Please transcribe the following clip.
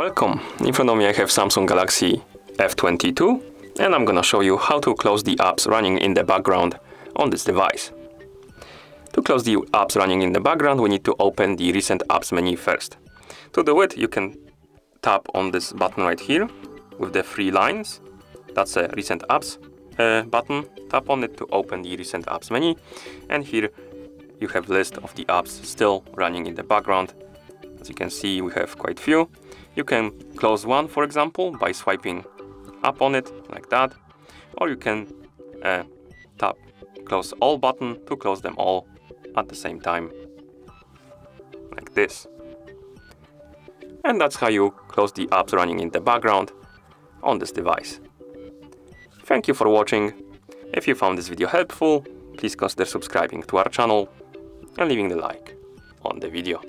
Welcome! In front of me I have Samsung Galaxy F22 and I'm gonna show you how to close the apps running in the background on this device. To close the apps running in the background we need to open the recent apps menu first. To do it you can tap on this button right here with the three lines. That's a recent apps uh, button. Tap on it to open the recent apps menu and here you have list of the apps still running in the background. As you can see we have quite few. You can close one for example by swiping up on it like that or you can uh, tap close all button to close them all at the same time like this and that's how you close the apps running in the background on this device. Thank you for watching. If you found this video helpful, please consider subscribing to our channel and leaving the like on the video.